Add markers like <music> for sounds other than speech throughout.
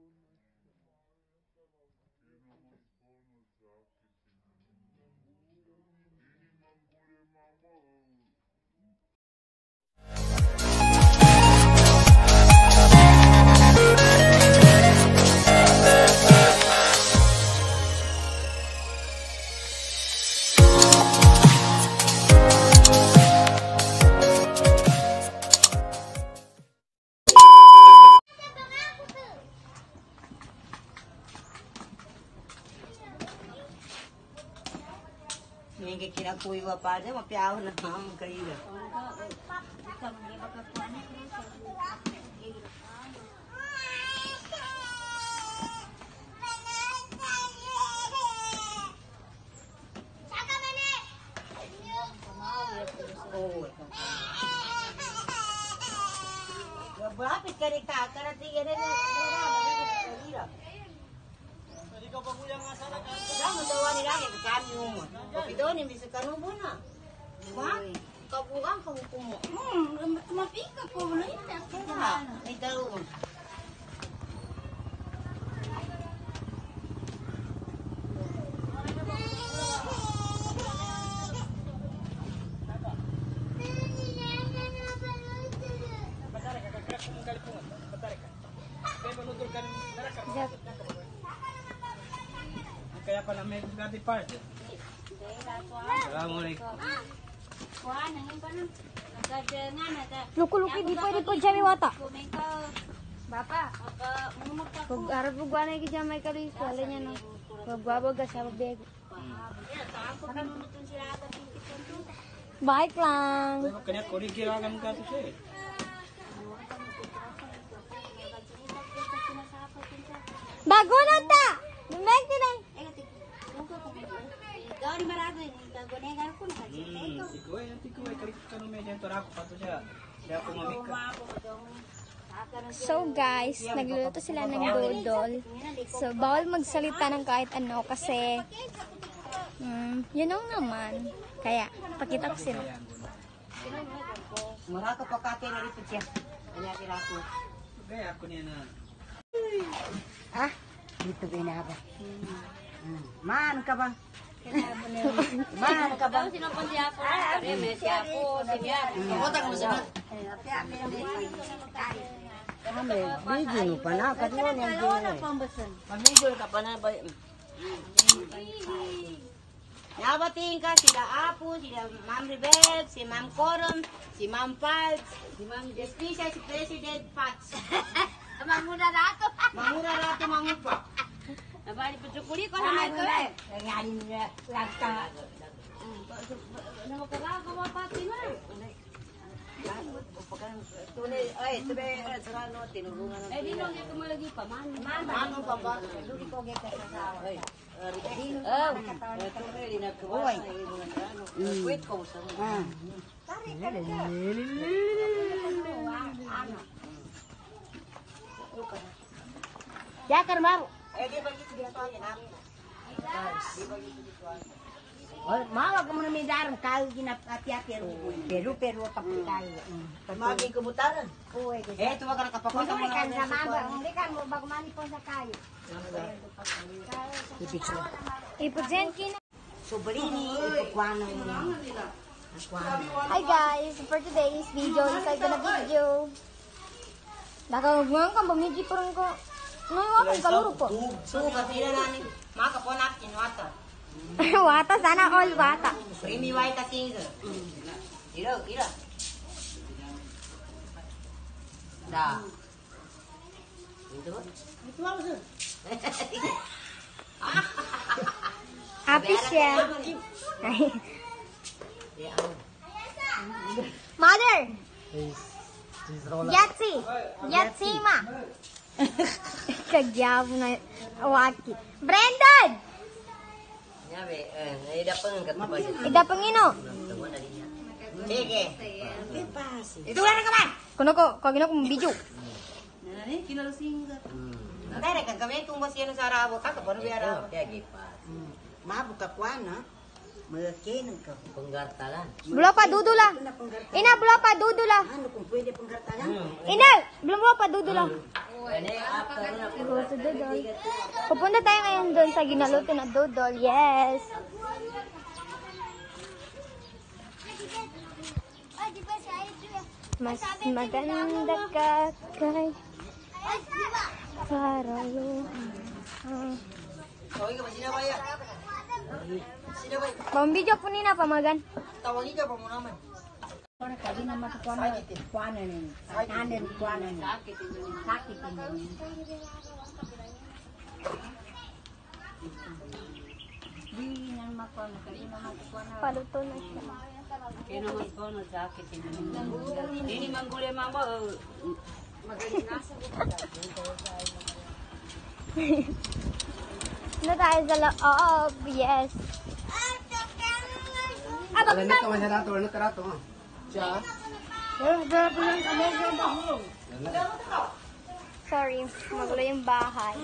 school Hindi kinakuha pa dyan, mapiyaw na ang kayo. <laughs> Oo. Berapa kali kak? Karena tiga dan Hindi ka pa kuya nga sana ka. Kamu tahu ni lagi ke kami umur. Kopi doa ni bisa kan umur na. Bukan kau kumu. Hmm, mapika po wala yun. Kaya, may daron. Batari ka, kagkrak mo kalipungan. Batari ka. Kaya panutol ka ng narakar. Kaya pala may gati part. Assalamualaikum. Luki-luki di pwede po wata. Bapa, Pag arap po yung wala niya no. Sa. Bike lang. Kanya ka to siya eh. Bago na Ikaw ni Marago, ikagonegan ko na kasi. Hmm, tiko eh, tiko eh. Kalik ka nung medyo ito ako pa to siya. Siya pumamik ka. So guys, nagluluto sila ng dodol. So bawal magsalita ng kahit ano kasi mm, yun ang naman. Kaya, pakita ko sila. Maraka pa kate na rito siya. Kanya sila ako. Kaya ako niya na. Ah, dito binaba. Hmm. Man ka ba? Man ka ba? Sino pun siya po? Kaya may siya po. Siya. Kumota ka mo sa Kami, video pa na. Katuan yung video. Mag-video ka pa na ba? Nabatiin ka sila Apo, sila Ma'am Rebel, si Ma'am Coron, si Ma'am Palps, si Ma'am Justicia, si President Pats. Na ako. Mangura rato. Nabali ko na may ko eh. Nangyari niya. Namakarago mo. Tunay, ay, Eh, pa man. Pa ba? Ko Ay, Oh, ito rin. Wait ko sa. Ya, karmaro. Eh, di ba gitu dito yan, ha? Di ba gitu dito Oh, mawa ko muna may darang kayo ginapati-ati pero pero tapos kayo. Magi kumutaran. Uy, eh tuwa ka nakapakot Kung kan sa mamba, hindi kan mo bago manipon sa kayo. Ipresent kina. Sobrini, ipagwana mo. Hi guys, for today's video, isa ito na video. Nakagawang ka, bumiji pa rin ko. White kasi ito. Iro, iro. Da. Ito ba sir? Happy siya. Ya. Mother! Yatsi! Yatsi ma! Kagyabo na waki. Brandon! Nyabe, eh, naida pa ng katubad. Ida pangino. Sige. Ito na ka man. Kuno ko, kagino ko video. Nani, kinalasing ka. Nanday na kagawin kung mas yan sa arabo ka, kapano biya arabo. Kaya. Makin ka. Penggartalan. Belum pa dudula. Ito na panggartalan. Ina, belum pa dudula. Ano kung pwede panggartalan? Ina, belum pa dudula. Ini apa na Go to dudol. Pupunta tayo ngayon doon sa ginaluto na dudol. Yes. Mas maganda ka kay Paraluhan. Tawagin ka ba sila ba ya? Sila ba? Bang video po nina pamagan. Tawagin ka ba mo naman? Para kadi na matukuan na kuanan ni. Kanan kuanan ni. Sakit ini. Di nang makuan kadi na matukuan na. Paluto na siya. Kaya naman ko, nagsakit ini. Ini manggulay mama, Na tayo sa loob. Yes. Abang Ano ka man nato, ano ka nato? Siya? Sorry, magulo yung bahay.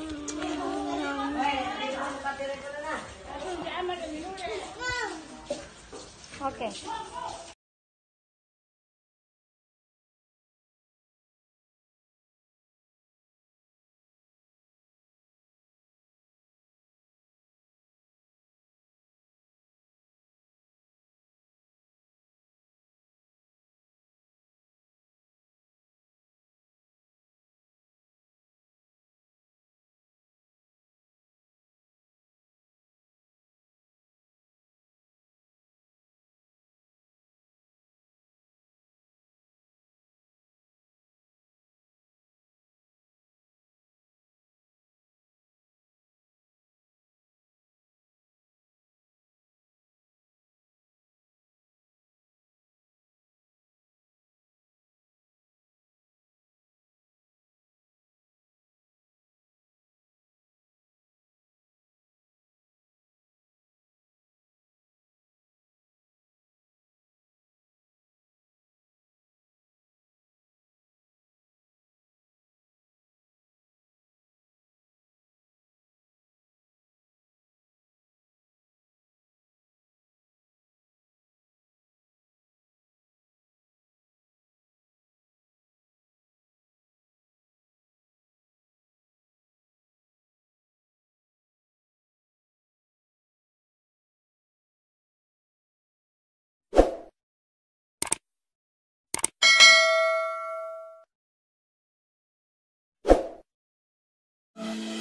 Okay. Tawagin